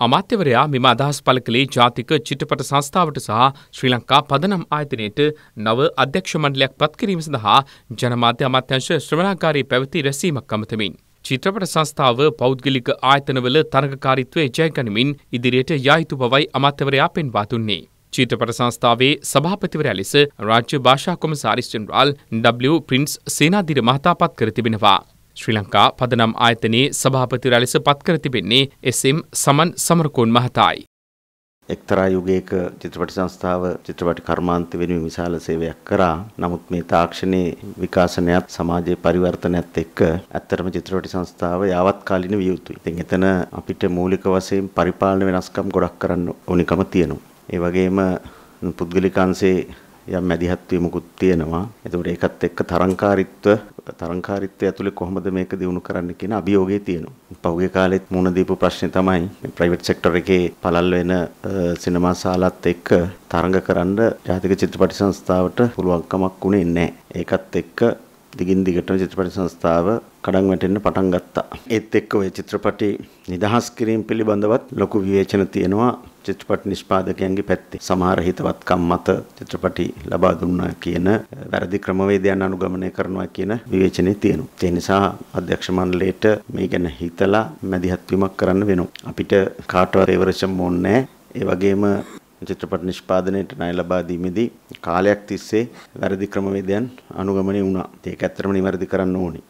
අමාත්‍යවරයා මෙම අදහස් පළ කළේ ජාතික චිත්‍රපට සංස්ථාවට සහ ශ්‍රී ලංකා පදනම් ආයතනයට නව අධ්‍යක්ෂ මණ්ඩලයක් පත් කිරීම සඳහා ජනමාධ්‍ය අමාත්‍යංශ ශ්‍රවණාකාරී පැවති රැසීමක් අමතමින්. චිත්‍රපට සංස්ථාව පෞද්ගලික ආයතනවල තරගකාරීත්වය ජයගනිමින් ඉදිරියට යා යුතු බවයි අමාත්‍යවරයා පෙන්වා දුන්නේ. චිත්‍රපට සංස්ථාවේ සභාපතිවරයා ලෙස රාජ්‍ය භාෂා කොමසාරිස් ජෙනරාල් W ප්‍රින්ස් සේනාධිර මහතා පත් කර තිබෙනවා. ශ්‍රී ලංකා පදනම් ආයතනයේ සභාපතිවරයා ලෙස පත්කර තිබෙන්නේ එස්.එම්. සමන් සමරකෝන් මහතායි. එක්තරා යුගයක චිත්‍රපට සංස්ථාව චිත්‍රපට කර්මාන්ත වෙනුවෙන් විශාල සේවයක් කරා. නමුත් මේ තාක්ෂණයේ විකාශනයත් සමාජයේ පරිවර්තනයත් එක්ක ඇත්තටම චිත්‍රපට සංස්ථාව යාවත් කාලින විය යුතුයි. ඉතින් එතන අපිට මූලික වශයෙන් පරිපාලන වෙනස්කම් ගොඩක් කරන්න ඕනිකම තියෙනවා. ඒ වගේම පුද්ගලිකාංශේ යම් මැදිහත් වීමකුත් තියෙනවා. ඒතකොට ඒකත් එක්ක තරංකාරීත්ව තරංකාරීත්වය ඇතුලේ කොහොමද මේක දිනු කරන්න කියන අභියෝගය තියෙනවා. පහුගිය කාලෙත් මුණ දීපු ප්‍රශ්නේ තමයි ප්‍රයිවට් සෙක්ටර් එකේ පළල් වෙන සිනමා ශාලාත් එක්ක තරඟ කරන්න ජාතික චිත්‍රපට සංස්ථාවට පුළුවන්කමක් උනේ නැහැ. ඒකත් එක්ක දිගින් දිගටම චිත්‍රපට සංස්ථාව කඩන් වැටෙන්න පටන් ගත්තා. ඒත් එක්ක ওই චිත්‍රපටි නිදහස් කිරීම පිළිබඳවත් ලොකු විවේචන තියෙනවා. චිත්‍රපට නිෂ්පාදකයන්ගේ පැත්තේ සමහර හිතවත්කම් මත චිත්‍රපටි ලබා දුන්නා කියන වැරදි ක්‍රමවේදයන් අනුගමනය කරනවා කියන විවේචනය තියෙනවා. ඒ නිසා අධ්‍යක්ෂ මණ්ඩලයට මේ ගැන හිතලා මැදිහත් වීමක් කරන්න වෙනවා. අපිට කාටවත් ඒවරෂම් ඕනේ ඒ වගේම චිත්‍රපට නිෂ්පාදනයට ණය ලබා දීමේදී කාලයක් තිස්සේ වැරදි ක්‍රමවේදයන් අනුගමනය වුණා. ඒක ඇත්තටම නිවැරදි කරන්න ඕනේ.